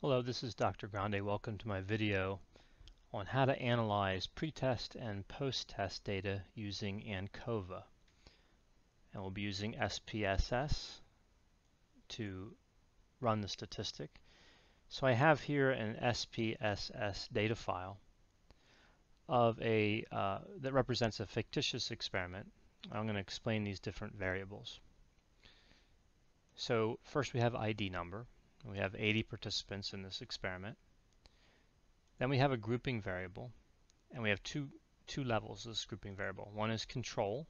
Hello, this is Dr. Grande. Welcome to my video on how to analyze pretest and post-test data using ANCOVA. And we'll be using SPSS to run the statistic. So I have here an SPSS data file of a uh, that represents a fictitious experiment. I'm going to explain these different variables. So first we have ID number. We have 80 participants in this experiment. Then we have a grouping variable, and we have two, two levels of this grouping variable. One is control.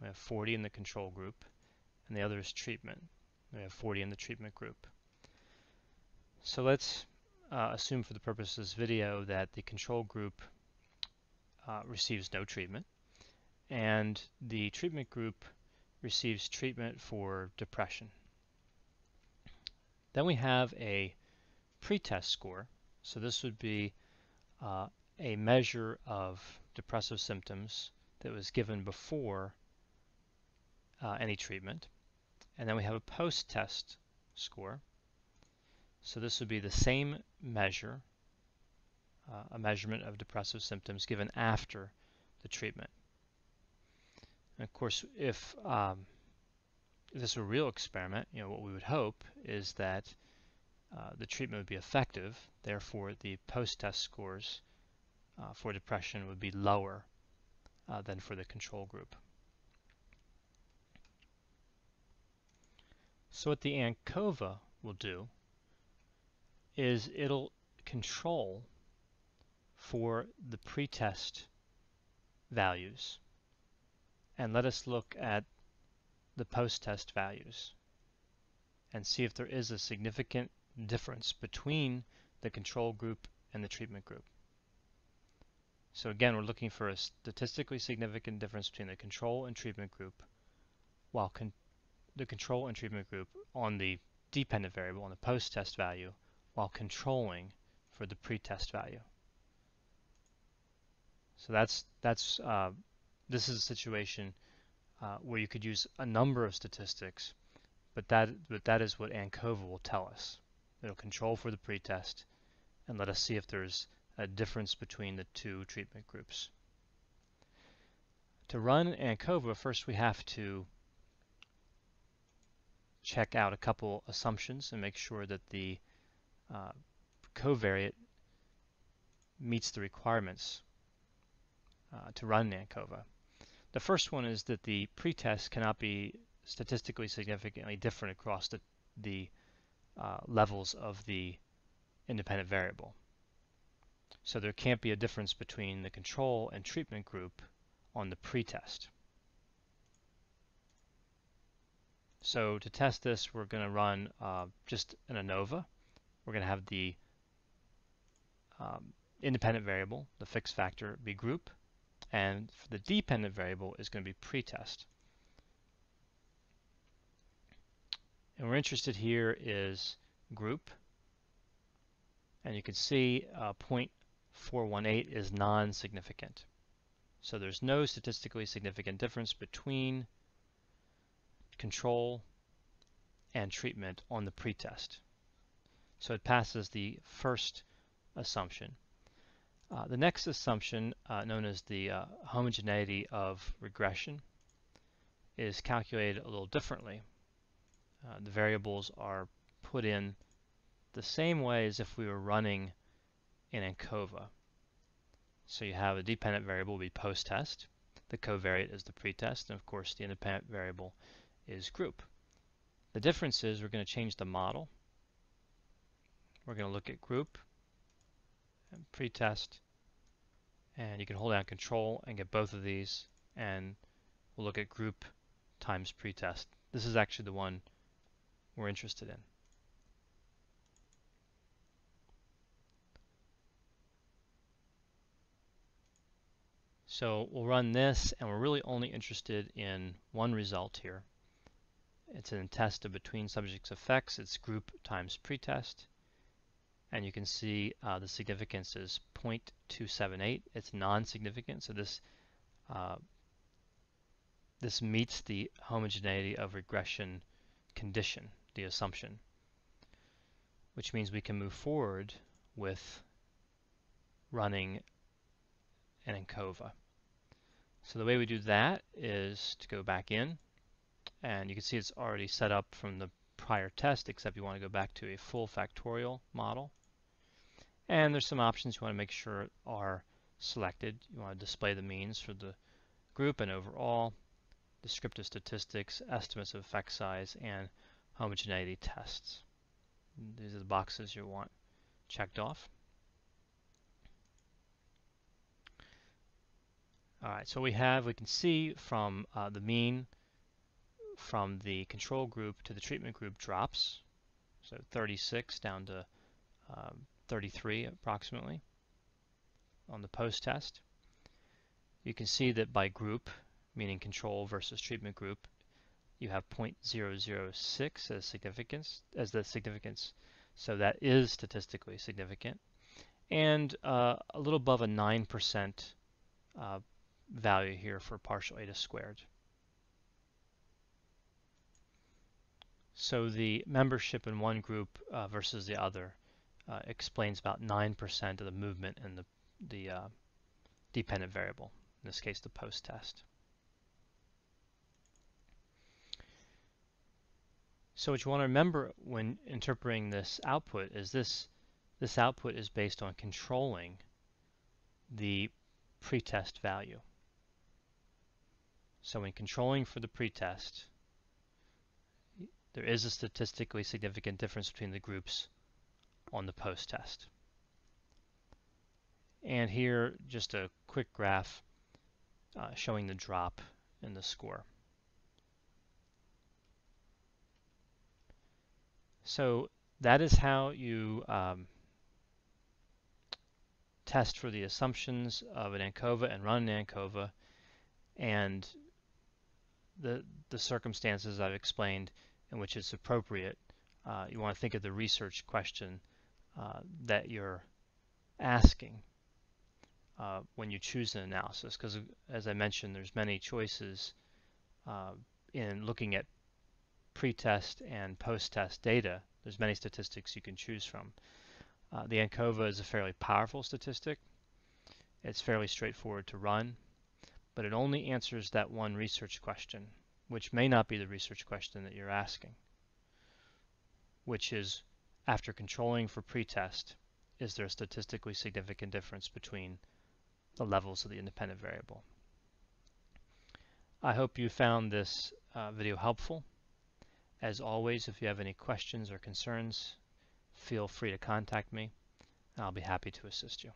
We have 40 in the control group, and the other is treatment. We have 40 in the treatment group. So let's uh, assume for the purpose of this video that the control group uh, receives no treatment, and the treatment group receives treatment for depression. Then we have a pretest score. So this would be uh, a measure of depressive symptoms that was given before uh, any treatment. And then we have a post-test score. So this would be the same measure, uh, a measurement of depressive symptoms given after the treatment. And of course, if um, if this were a real experiment, you know, what we would hope is that uh, the treatment would be effective. Therefore, the post-test scores uh, for depression would be lower uh, than for the control group. So what the ANCOVA will do is it'll control for the pretest values. And let us look at the post-test values and see if there is a significant difference between the control group and the treatment group. So again, we're looking for a statistically significant difference between the control and treatment group, while con the control and treatment group on the dependent variable, on the post-test value, while controlling for the pre-test value. So that's that's uh, this is a situation uh, where you could use a number of statistics, but that, but that is what ANCOVA will tell us. It'll control for the pretest and let us see if there's a difference between the two treatment groups. To run ANCOVA, first we have to check out a couple assumptions and make sure that the uh, covariate meets the requirements uh, to run ANCOVA. The first one is that the pretest cannot be statistically significantly different across the, the uh, levels of the independent variable. So there can't be a difference between the control and treatment group on the pretest. So to test this, we're going to run uh, just an ANOVA. We're going to have the um, independent variable, the fixed factor, be group and the dependent variable is going to be pretest. And we're interested here is group, and you can see uh, 0.418 is non-significant. So there's no statistically significant difference between control and treatment on the pretest. So it passes the first assumption. Uh, the next assumption, uh, known as the uh, homogeneity of regression, is calculated a little differently. Uh, the variables are put in the same way as if we were running in ANCOVA. So you have a dependent variable will be post-test, the covariate is the pretest, and of course the independent variable is group. The difference is we're going to change the model. We're going to look at group and pretest. And you can hold down control and get both of these and we'll look at group times pretest. This is actually the one we're interested in. So we'll run this and we're really only interested in one result here. It's an test of between subjects effects. It's group times pretest and you can see uh, the significance is 0.278. It's non-significant, so this uh, this meets the homogeneity of regression condition, the assumption. which means we can move forward with running an ANCOVA. So the way we do that is to go back in, and you can see it's already set up from the prior test, except you want to go back to a full factorial model. And there's some options you want to make sure are selected. You want to display the means for the group and overall, descriptive statistics, estimates of effect size, and homogeneity tests. These are the boxes you want checked off. All right, so we have, we can see from uh, the mean from the control group to the treatment group drops. So 36 down to um, 33 approximately on the post-test. You can see that by group, meaning control versus treatment group, you have 0.006 as significance as the significance, so that is statistically significant, and uh, a little above a 9% uh, value here for partial eta squared. So the membership in one group uh, versus the other uh, explains about 9% of the movement in the, the uh, dependent variable, in this case the post-test. So what you want to remember when interpreting this output is this this output is based on controlling the pretest value. So when controlling for the pretest, there is a statistically significant difference between the groups on the post-test. And here, just a quick graph uh, showing the drop in the score. So that is how you um, test for the assumptions of an ANCOVA and run an ANCOVA and the, the circumstances I've explained in which it's appropriate. Uh, you want to think of the research question uh, that you're asking uh, when you choose an analysis because as I mentioned there's many choices uh, in looking at pre-test and post-test data, there's many statistics you can choose from. Uh, the ANCOVA is a fairly powerful statistic. It's fairly straightforward to run, but it only answers that one research question, which may not be the research question that you're asking, which is, after controlling for pretest, is there a statistically significant difference between the levels of the independent variable? I hope you found this uh, video helpful. As always, if you have any questions or concerns, feel free to contact me, I'll be happy to assist you.